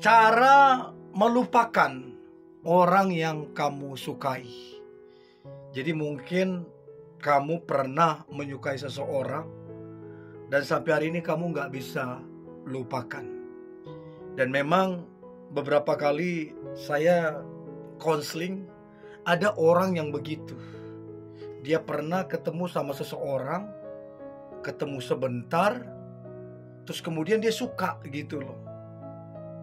cara melupakan orang yang kamu sukai. Jadi mungkin kamu pernah menyukai seseorang dan sampai hari ini kamu nggak bisa lupakan. Dan memang beberapa kali saya konseling ada orang yang begitu. Dia pernah ketemu sama seseorang, ketemu sebentar, terus kemudian dia suka gitu loh.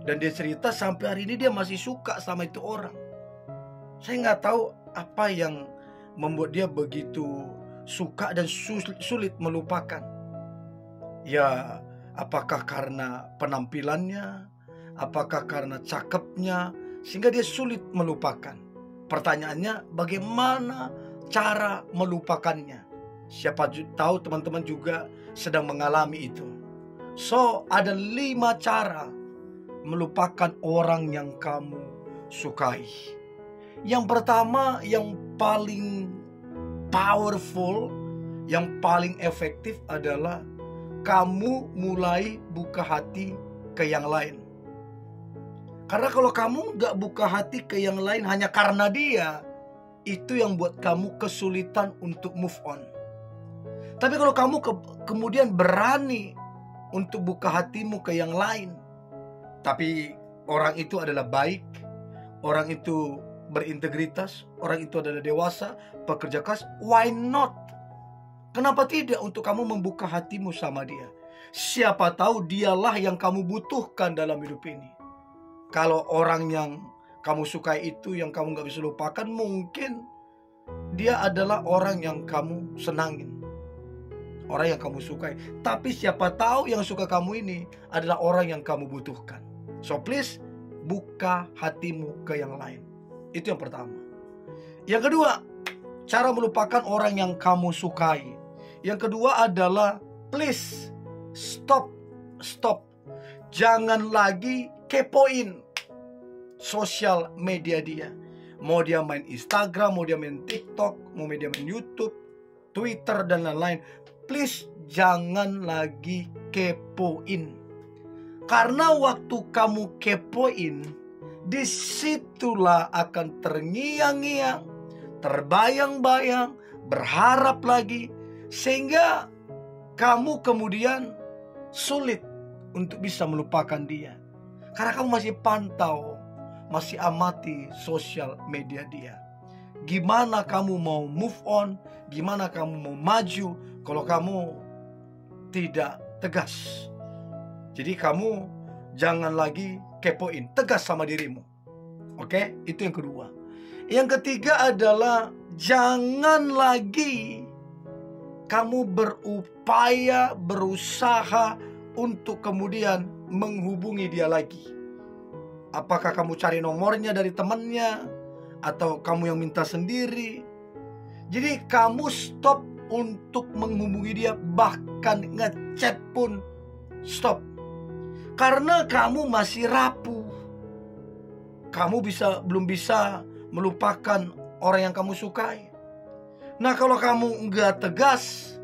Dan dia cerita sampai hari ini dia masih suka sama itu orang. Saya nggak tahu apa yang membuat dia begitu suka dan sulit melupakan. Ya, apakah karena penampilannya, apakah karena cakepnya, sehingga dia sulit melupakan. Pertanyaannya, bagaimana cara melupakannya? Siapa tahu teman-teman juga sedang mengalami itu. So, ada lima cara melupakan orang yang kamu sukai. Yang pertama, yang paling powerful, yang paling efektif adalah kamu mulai buka hati ke yang lain. Karena kalau kamu nggak buka hati ke yang lain hanya karena dia, itu yang buat kamu kesulitan untuk move on. Tapi kalau kamu ke kemudian berani untuk buka hatimu ke yang lain, tapi orang itu adalah baik, orang itu berintegritas, orang itu adalah dewasa, pekerja keras, why not? Kenapa tidak untuk kamu membuka hatimu sama dia? Siapa tahu dialah yang kamu butuhkan dalam hidup ini. Kalau orang yang kamu sukai itu yang kamu gak bisa lupakan, mungkin dia adalah orang yang kamu senangin. Orang yang kamu sukai. Tapi siapa tahu yang suka kamu ini adalah orang yang kamu butuhkan. So please, buka hatimu ke yang lain. Itu yang pertama. Yang kedua, cara melupakan orang yang kamu sukai. Yang kedua adalah please stop, stop. Jangan lagi kepoin sosial media dia. Mau dia main Instagram, mau dia main TikTok, mau dia main YouTube, Twitter dan lain-lain. Please jangan lagi kepoin. Karena waktu kamu kepoin, di situlah akan terngiang-ngiang, terbayang-bayang, berharap lagi, sehingga kamu kemudian sulit untuk bisa melupakan dia. Karena kamu masih pantau, masih amati sosial media dia. Gimana kamu mau move on, gimana kamu mau maju kalau kamu tidak tegas. Jadi kamu jangan lagi kepoin, tegas sama dirimu. Oke, itu yang kedua. Yang ketiga adalah jangan lagi kamu berupaya, berusaha untuk kemudian menghubungi dia lagi. Apakah kamu cari nomornya dari temannya atau kamu yang minta sendiri? Jadi kamu stop untuk menghubungi dia bahkan ngechat pun stop karena kamu masih rapuh. Kamu bisa belum bisa melupakan orang yang kamu sukai. Nah, kalau kamu nggak tegas,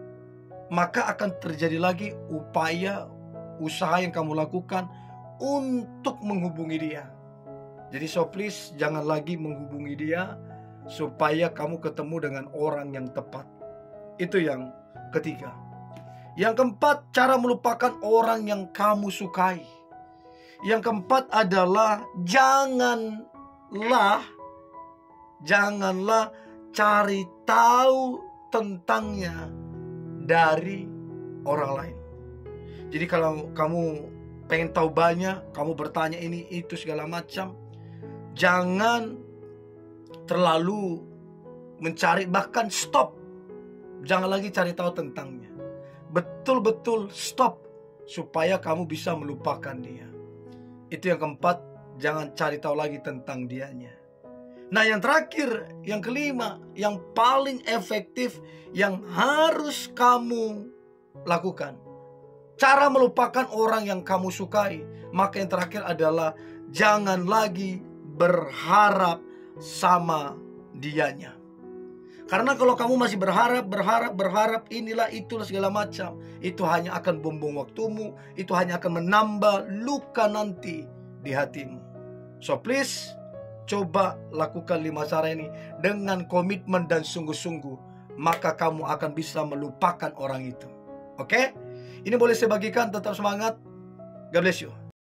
maka akan terjadi lagi upaya usaha yang kamu lakukan untuk menghubungi dia. Jadi so please jangan lagi menghubungi dia supaya kamu ketemu dengan orang yang tepat. Itu yang ketiga. Yang keempat, cara melupakan orang yang kamu sukai. Yang keempat adalah janganlah janganlah cari tahu tentangnya dari orang lain. Jadi kalau kamu pengen tahu banyak, kamu bertanya ini itu segala macam, jangan terlalu mencari bahkan stop. Jangan lagi cari tahu tentangnya betul-betul stop supaya kamu bisa melupakan dia. Itu yang keempat, jangan cari tahu lagi tentang dianya. Nah, yang terakhir, yang kelima, yang paling efektif yang harus kamu lakukan. Cara melupakan orang yang kamu sukai. Maka yang terakhir adalah jangan lagi berharap sama dianya. Karena kalau kamu masih berharap, berharap, berharap inilah itulah segala macam, itu hanya akan bumbung waktumu, itu hanya akan menambah luka nanti di hatimu. So please coba lakukan lima cara ini dengan komitmen dan sungguh-sungguh maka kamu akan bisa melupakan orang itu. Oke? Ini boleh saya bagikan tetap semangat. God bless you.